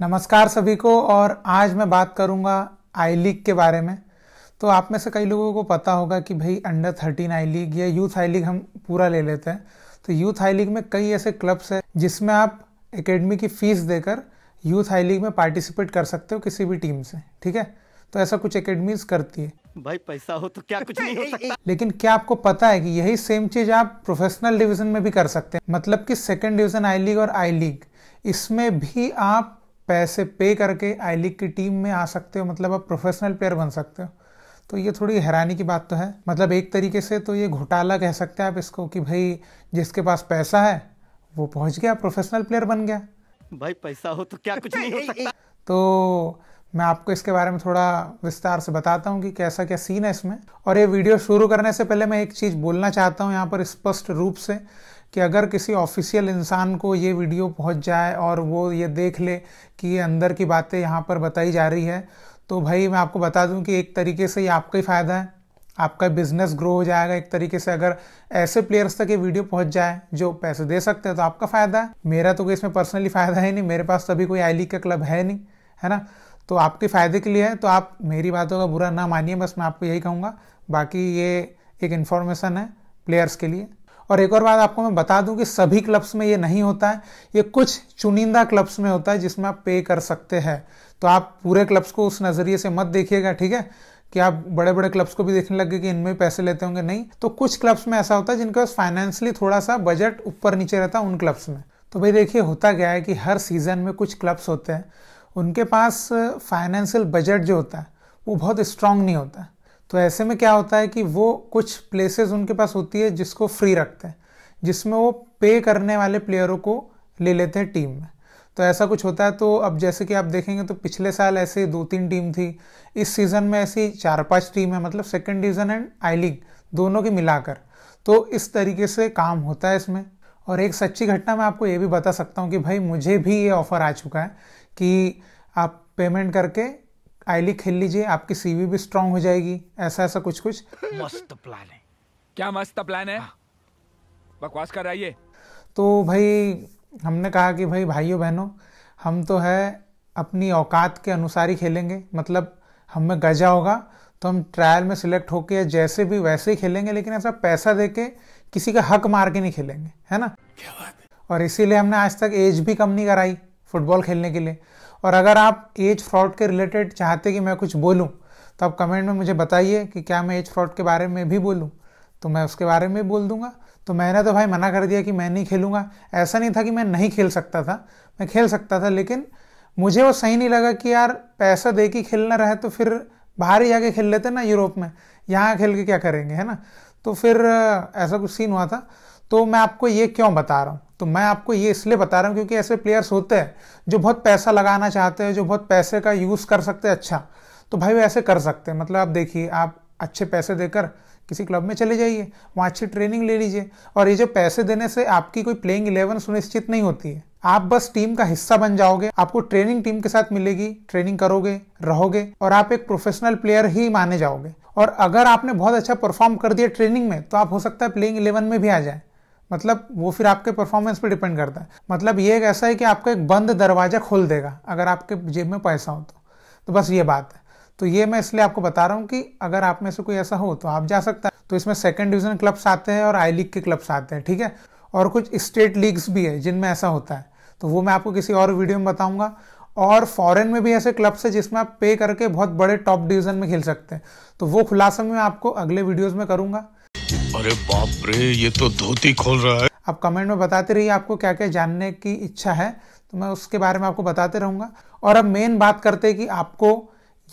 नमस्कार सभी को और आज मैं बात करूँगा आई लीग के बारे में। तो आप में से कई लोगों को पता होगा कि भाई अंडर थर्टीन आई लीग या यूथ आई लीग हम पूरा ले लेते हैं। तो यूथ आई लीग में कई ऐसे क्लब्स हैं जिसमें आप एकेडमी की फ़ीस देकर यूथ आई लीग में पार्टिसिपेट कर सकते हो किसी भी टीम से ठीक है? तो ऐसा कुछ एकेडमीज करती है। भाई पैसा हो तो क्या कुछ नहीं हो सकता? लेकिन क्या आपको पता है कि यही सेम चीज़ आप प्रोफेशनल डिवीज़न में भी कर सकते हैं? मतलब कि सेकंड डिवीज़न आई लीग और आई लीग इसमें भी आप पैसे पे करके आई लीग की टीम में आ सकते हो मतलब आप प्रोफेशनल प्लेयर बन सकते हो। तो ये थोड़ी हैरानी की बात तो है। मतलब एक तरीके से तो ये घोटाला कह सकते हैं आप इसको कि भाई जिसके पास पैसा है वो पहुँच गया प्रोफेशनल प्लेयर बन गया। भाई पैसा हो तो क्या कुछ नहीं हो सकता? तो मैं आपको इसके बारे में थोड़ा विस्तार से बताता हूँ कि कैसा क्या सीन है इसमें। और ये वीडियो शुरू करने से पहले मैं एक चीज़ बोलना चाहता हूँ यहाँ पर स्पष्ट रूप से कि अगर किसी ऑफिशियल इंसान को ये वीडियो पहुँच जाए और वो ये देख ले कि ये अंदर की बातें यहाँ पर बताई जा रही है तो भाई मैं आपको बता दूँ कि एक तरीके से ये आपका ही फ़ायदा है। आपका बिज़नेस ग्रो हो जाएगा एक तरीके से। अगर ऐसे प्लेयर्स तक ये वीडियो पहुँच जाए जो पैसे दे सकते हैं तो आपका फ़ायदा है। मेरा तो कोई इसमें पर्सनली फ़ायदा है नहीं, मेरे पास तभी कोई आई लीग का क्लब है नहीं, है ना? तो आपके फ़ायदे के लिए है तो आप मेरी बातों का बुरा ना मानिए, बस मैं आपको यही कहूँगा। बाकी ये एक इन्फॉर्मेशन है प्लेयर्स के लिए। और एक और बात आपको मैं बता दूँ कि सभी क्लब्स में ये नहीं होता है, ये कुछ चुनिंदा क्लब्स में होता है जिसमें आप पे कर सकते हैं। तो आप पूरे क्लब्स को उस नज़रिए से मत देखिएगा, ठीक है? कि आप बड़े बड़े क्लब्स को भी देखने लगे कि इनमें पैसे लेते होंगे। नहीं तो कुछ क्लब्स में ऐसा होता है जिनके पास फाइनेंशियली थोड़ा सा बजट ऊपर नीचे रहता है उन क्लब्स में। तो भाई देखिए, होता क्या है कि हर सीज़न में कुछ क्लब्स होते हैं, उनके पास फाइनेंशियल बजट जो होता है, वो बहुत स्ट्रांग नहीं होता। है तो ऐसे में क्या होता है कि वो कुछ प्लेसेस उनके पास होती है जिसको फ्री रखते हैं, जिसमें वो पे करने वाले प्लेयरों को ले लेते हैं टीम में। तो ऐसा कुछ होता है तो अब जैसे कि आप देखेंगे तो पिछले साल ऐसे दो तीन टीम थी, इस सीज़न में ऐसी चार पाँच टीम है मतलब second division and I league दोनों की मिलाकर। तो इस तरीके से काम होता है इसमें। और एक सच्ची घटना मैं आपको ये भी बता सकता हूँ कि भाई मुझे भी ये ऑफ़र आ चुका है कि आप पेमेंट करके आई लीग खेल लीजिए आपकी सीवी भी स्ट्रांग हो जाएगी। ऐसा ऐसा कुछ कुछ। मस्त प्लान है। क्या मस्त प्लान है? बकवास कर रही है तो भाई हमने कहा कि भाई भाइयों बहनों हम तो है अपनी औकात के अनुसार ही खेलेंगे। मतलब हम में गजा होगा तो हम ट्रायल में सिलेक्ट होके या जैसे भी वैसे ही खेलेंगे लेकिन ऐसा पैसा दे के किसी का हक मार के नहीं खेलेंगे है ना? क्या बात है? और इसीलिए हमने आज तक एज भी कम नहीं कराई फुटबॉल खेलने के लिए। और अगर आप एज फ्रॉड के रिलेटेड चाहते कि मैं कुछ बोलूँ तो आप कमेंट में मुझे बताइए कि क्या मैं एज फ्रॉड के बारे में भी बोलूँ। तो मैं उसके बारे में बोल दूँगा। तो मैंने तो भाई मना कर दिया कि मैं नहीं खेलूँगा। ऐसा नहीं था कि मैं नहीं खेल सकता था। मैं खेल सकता था, लेकिन मुझे वो सही नहीं लगा कि यार पैसा दे के खेलना रहे तो फिर बाहर ही जाके खेल लेते ना यूरोप में। यहाँ खेल के क्या करेंगे, है ना? तो फिर, ऐसा कुछ सीन हुआ था। तो मैं आपको ये क्यों बता रहा हूँ? तो मैं आपको ये इसलिए बता रहा हूँ क्योंकि ऐसे प्लेयर्स होते हैं जो बहुत पैसा लगाना चाहते हैं, जो बहुत पैसे का यूज़ कर सकते हैं। अच्छा तो भाई वो ऐसे कर सकते हैं। मतलब आप देखिए, आप अच्छे पैसे देकर किसी क्लब में चले जाइए, वहाँ अच्छी ट्रेनिंग ले लीजिए और ये जो पैसे देने से आपकी कोई प्लेइंग इलेवन सुनिश्चित नहीं होती है। आप बस टीम का हिस्सा बन जाओगे, आपको ट्रेनिंग टीम के साथ मिलेगी ट्रेनिंग करोगे, रहोगे और आप एक प्रोफेशनल प्लेयर ही माने जाओगे। और अगर आपने बहुत अच्छा परफॉर्म कर दिया ट्रेनिंग में तो आप हो सकता है प्लेइंग इलेवन में भी आ जाए। मतलब वो फिर आपके परफॉर्मेंस पे डिपेंड करता है। मतलब ये एक ऐसा है कि आपका एक बंद दरवाज़ा खोल देगा, अगर आपके जेब में पैसा हो तो। तो बस ये बात है। तो ये मैं इसलिए आपको बता रहा हूँ कि अगर आप में से कोई ऐसा हो तो आप जा सकता है। तो इसमें सेकेंड डिवीज़न क्लब्स आते हैं और आई लीग के क्लब्स आते हैं, ठीक है? और कुछ स्टेट लीग्स भी है जिनमें ऐसा होता है। तो वो मैं आपको किसी और वीडियो में बताऊँगा। और फॉरेन में भी ऐसे क्लब्स है जिसमें आप पे करके बहुत बड़े टॉप डिवीज़न में खेल सकते हैं। तो वो खुलासा मैं आपको अगले वीडियोज़ में करूँगा। अरे बाप रे, ये तो धोती खोल रहा है। आप कमेंट में बताते रहिए आपको क्या क्या जानने की इच्छा है तो मैं उसके बारे में आपको बताते रहूँगा। और अब मेन बात करते हैं कि आपको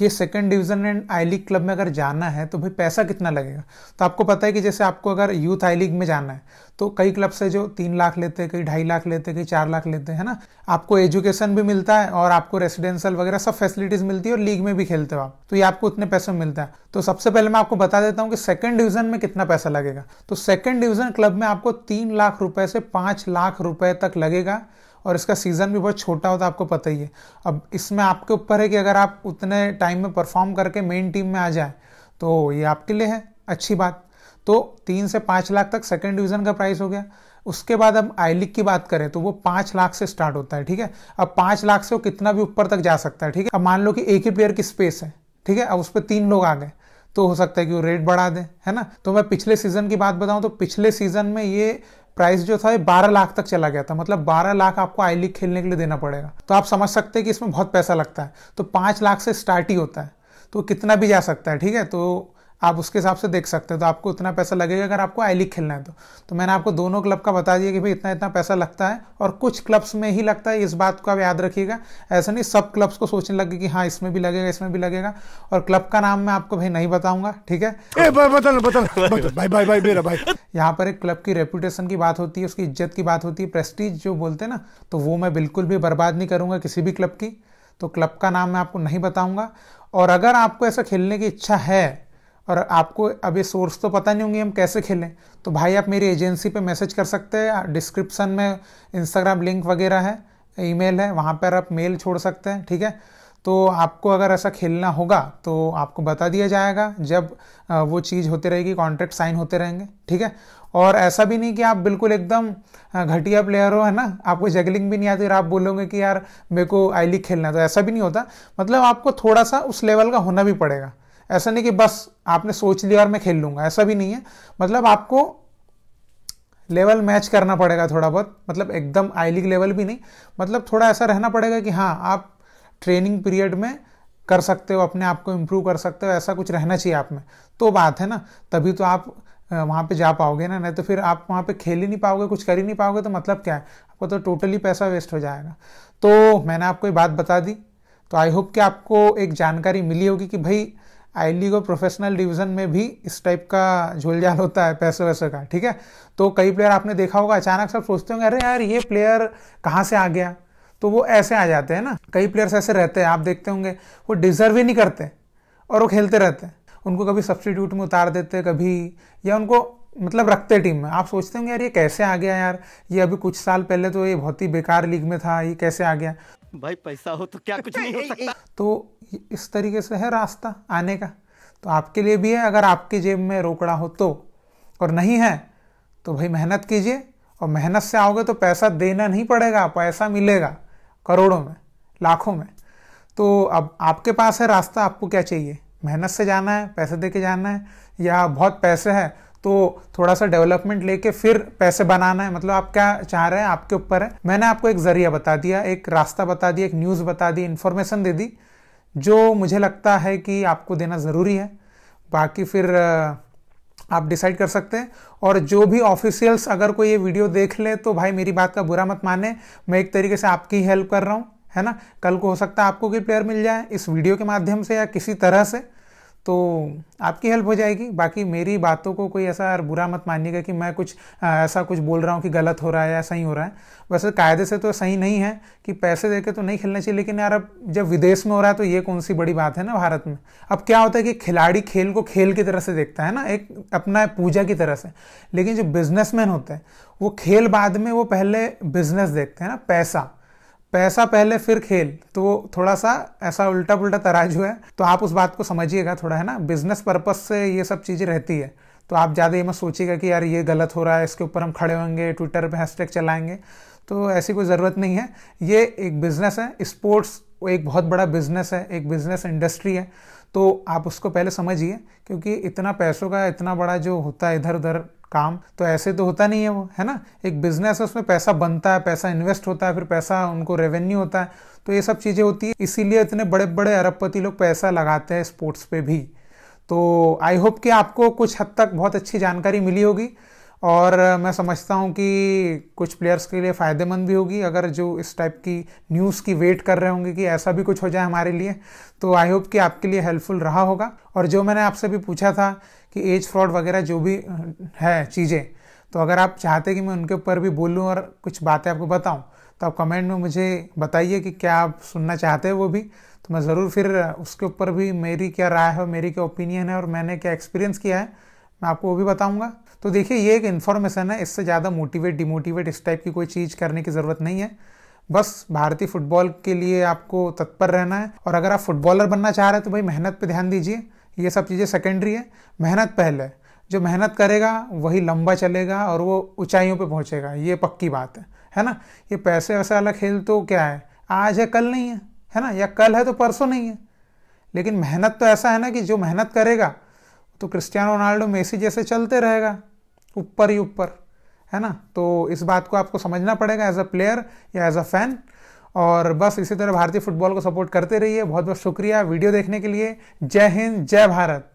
ये second division and I league club में अगर जाना है तो भाई पैसा कितना लगेगा? तो आपको पता है कि जैसे आपको अगर यूथ आई लीग में जाना है तो कई क्लब से जो तीन लाख लेते हैं, कई ढाई लाख लेते हैं, कई चार लाख लेते हैं ना? आपको एजुकेशन भी मिलता है और आपको रेसिडेंशियल वगैरह सब फैसिलिटीज़ मिलती है और लीग में भी खेलते हो आप। तो ये आपको उतने पैसे मिलता है। तो सबसे पहले मैं आपको बता देता हूँ कि सेकंड डिवीज़न में कितना पैसा लगेगा। तो सेकंड डिवीज़न क्लब में आपको तीन लाख रुपए से पाँच लाख रुपए तक लगेगा। और इसका सीज़न भी बहुत छोटा होता है, आपको पता ही है। अब इसमें आपके ऊपर है कि अगर आप उतने टाइम में परफॉर्म करके मेन टीम में आ जाए तो ये आपके लिए है, अच्छी बात। तो तीन से पाँच लाख तक सेकेंड डिवीज़न का प्राइस हो गया। उसके बाद अब आई लीग की बात करें तो वो पाँच लाख से स्टार्ट होता है, ठीक है? अब पाँच लाख से वो कितना भी ऊपर तक जा सकता है, ठीक है? अब मान लो कि एक ही प्लेयर की स्पेस है, ठीक है? अब उस पर तीन लोग आ गए तो हो सकता है कि वो रेट बढ़ा दें, है ना? तो मैं पिछले सीज़न की बात बताऊँ तो पिछले सीज़न में ये प्राइस जो था बारह लाख तक चला गया था। मतलब बारह लाख आपको आई लीग खेलने के लिए देना पड़ेगा। तो आप समझ सकते हैं कि इसमें बहुत पैसा लगता है। तो पाँच लाख से स्टार्ट ही होता है। तो कितना भी जा सकता है, ठीक है? तो आप उसके हिसाब से देख सकते हैं। तो आपको उतना पैसा लगेगा अगर आपको आई लीग खेलना है तो। तो मैंने आपको दोनों क्लब का बता दिया कि भाई इतना इतना पैसा लगता है और कुछ क्लब्स में ही लगता है। इस बात को आप याद रखिएगा। ऐसा नहीं सब क्लब्स को सोचने लगे कि हाँ इसमें भी लगेगा इसमें भी लगेगा। और क्लब का नाम मैं आपको भाई नहीं बताऊँगा ठीक है? यहाँ पर एक क्लब की रेपुटेशन की बात होती है उसकी इज़्ज़त की बात होती है प्रेस्टीज जो बोलते हैं ना तो वो मैं बिल्कुल भी बर्बाद नहीं करूँगा किसी भी क्लब की। तो क्लब का नाम मैं आपको नहीं बताऊँगा। और अगर आपको ऐसा खेलने की इच्छा है और आपको ये सोर्स तो पता नहीं होंगे हम कैसे खेलें। तो भाई आप मेरी एजेंसी पे मैसेज कर सकते हैं। डिस्क्रिप्शन में इंस्टाग्राम लिंक वगैरह है ईमेल है, वहाँ पर आप मेल छोड़ सकते हैं, ठीक है? तो आपको अगर ऐसा खेलना होगा तो आपको बता दिया जाएगा जब वो चीज़ होती रहेगी कॉन्ट्रैक्ट साइन होते रहेंगे, ठीक है? और ऐसा भी नहीं कि आप बिल्कुल एकदम घटिया प्लेयर हो, है ना? आपको जगलिंग भी नहीं आती और आप बोलोगे कि यार मेरे को आई लीग खेलना है तो ऐसा भी नहीं होता। मतलब आपको थोड़ा सा उस लेवल का होना भी पड़ेगा। ऐसा नहीं कि बस आपने सोच लिया और मैं खेल लूँगा, ऐसा भी नहीं है। मतलब आपको लेवल मैच करना पड़ेगा थोड़ा बहुत मतलब एकदम आई लीग लेवल भी नहीं मतलब थोड़ा ऐसा रहना पड़ेगा कि हाँ आप ट्रेनिंग पीरियड में कर सकते हो, अपने आप को इम्प्रूव कर सकते हो, ऐसा कुछ रहना चाहिए आप में। तो बात है ना, तभी तो आप वहाँ पे जा पाओगे ना, नहीं तो फिर आप वहाँ पे खेल ही नहीं पाओगे, कुछ कर ही नहीं पाओगे तो मतलब क्या है? आपको तो टोटली पैसा वेस्ट हो जाएगा। तो मैंने आपको ये बात बता दी। तो आई होप कि आपको एक जानकारी मिली होगी कि भाई आई लीग और प्रोफेशनल डिवीज़न में भी इस टाइप का झोलझाल होता है पैसे वैसे का ठीक है? तो कई प्लेयर आपने देखा होगा अचानक सब सोचते होंगे अरे यार ये प्लेयर कहाँ से आ गया? तो वो ऐसे आ जाते हैं ना। कई प्लेयर्स ऐसे रहते हैं आप देखते होंगे वो डिजर्व ही नहीं करते और वो खेलते रहते हैं। उनको कभी सब्सटीट्यूट में उतार देते कभी या उनको मतलब रखते टीम में। आप सोचते होंगे यार ये कैसे आ गया यार? ये अभी कुछ साल पहले तो ये बहुत ही बेकार लीग में था ये कैसे आ गया? भाई पैसा हो तो क्या कुछ नहीं हो सकता? तो इस तरीके से है रास्ता आने का। तो आपके लिए भी है, अगर आपकी जेब में रोकड़ा हो तो। और नहीं है तो भाई मेहनत कीजिए। और मेहनत से आओगे तो पैसा देना नहीं पड़ेगा, पैसा मिलेगा करोड़ों में, लाखों में। तो अब आपके पास है रास्ता, आपको क्या चाहिए? मेहनत से जाना है, पैसे दे के जाना है, या बहुत पैसे है तो थोड़ा सा डेवलपमेंट लेके फिर पैसे बनाना है। मतलब आप क्या चाह रहे हैं, आपके ऊपर है। मैंने आपको एक ज़रिया बता दिया, एक रास्ता बता दिया, एक न्यूज़ बता दी, इन्फॉर्मेशन दे दी। जो मुझे लगता है कि आपको देना ज़रूरी है। बाकी फिर आप डिसाइड कर सकते हैं। और जो भी ऑफिशियल्स अगर कोई ये वीडियो देख ले तो भाई मेरी बात का बुरा मत माने। मैं एक तरीके से आपकी हेल्प कर रहा हूँ, है ना? कल को हो सकता है आपको कोई प्लेयर मिल जाए इस वीडियो के माध्यम से या किसी तरह से। तो आपकी हेल्प हो जाएगी। बाकी मेरी बातों को कोई ऐसा बुरा मत मानिएगा कि मैं कुछ अ, ऐसा कुछ बोल रहा हूँ कि गलत हो रहा है या सही हो रहा है। वैसे कायदे से तो सही नहीं है कि पैसे देके तो नहीं खेलना चाहिए लेकिन यार अब जब विदेश में हो रहा है तो ये कौन सी बड़ी बात है ना भारत में। अब क्या होता है कि खिलाड़ी खेल को खेल की तरह से देखता है ना एक अपना पूजा की तरह से। लेकिन जो बिजनेसमैन होते हैं वो खेल बाद में वो पहले बिज़नेस देखते हैं ना पैसा। पैसा पहले फिर खेल तो थोड़ा सा ऐसा उल्टा पुल्टा तराजू है। तो आप उस बात को समझिएगा थोड़ा, है ना? बिज़नेस पर्पज से ये सब चीज़ें रहती है। तो आप ज़्यादा ये मत सोचिएगा कि यार ये गलत हो रहा है, इसके ऊपर हम खड़े होंगे ट्विटर पे हैशटैग चलाएँगे। तो ऐसी कोई ज़रूरत नहीं है। ये एक बिज़नेस है स्पोर्ट्स एक बहुत बड़ा बिज़नेस है, एक बिज़नेस इंडस्ट्री है। तो आप उसको पहले समझिए, क्योंकि इतना पैसों का इतना बड़ा जो होता है इधर उधर काम तो ऐसे तो होता नहीं है वो, है ना? एक बिज़नेस है, उसमें पैसा बनता है, पैसा इन्वेस्ट होता है, फिर पैसा उनको रेवेन्यू होता है तो ये सब चीज़ें होती है। इसीलिए इतने बड़े बड़े अरबपति लोग पैसा लगाते हैं स्पोर्ट्स पे भी। तो आई होप कि आपको कुछ हद तक बहुत अच्छी जानकारी मिली होगी। और मैं समझता हूँ कि कुछ प्लेयर्स के लिए फ़ायदेमंद भी होगी, अगर जो इस टाइप की न्यूज़ की वेट कर रहे होंगे कि ऐसा भी कुछ हो जाए हमारे लिए तो आई होप कि आपके लिए हेल्पफुल रहा होगा। और जो मैंने आपसे भी पूछा था कि एज फ्रॉड वगैरह जो भी, है चीज़ें तो अगर आप चाहते कि मैं उनके ऊपर भी बोलूँ और कुछ बातें आपको बताऊँ तो आप कमेंट में मुझे बताइए कि क्या आप सुनना चाहते हैं वो भी। तो मैं ज़रूर फिर उसके ऊपर भी मेरी क्या राय है, मेरी क्या ओपिनियन है और मैंने क्या एक्सपीरियंस किया है मैं आपको वो भी बताऊँगा। तो देखिए, ये एक इन्फॉर्मेशन है, इससे ज़्यादा मोटिवेट डिमोटिवेट इस टाइप की कोई चीज़ करने की ज़रूरत नहीं है। बस भारतीय फुटबॉल के लिए आपको तत्पर रहना है। और अगर आप फुटबॉलर बनना चाह रहे हैं तो भाई मेहनत पे ध्यान दीजिए। ये सब चीज़ें सेकेंडरी है। मेहनत पहले जो मेहनत करेगा, वही लंबा चलेगा और वो ऊंचाइयों पे पहुंचेगा। ये पक्की बात है। है ना? ये पैसे वैसे वाला खेल तो क्या है? आज है, कल नहीं है। है ना? या कल है तो परसों नहीं है। लेकिन मेहनत तो ऐसा है ना कि जो मेहनत करेगा तो क्रिस्टियानो रोनाल्डो मेसी जैसे चलते रहेगा, ऊपर ही ऊपर, है ना? तो इस बात को आपको समझना पड़ेगा एज अ प्लेयर या एज अ फ़ैन और बस इसी तरह भारतीय फुटबॉल को सपोर्ट करते रहिए। बहुत बहुत शुक्रिया वीडियो देखने के लिए। जय हिंद, जय भारत।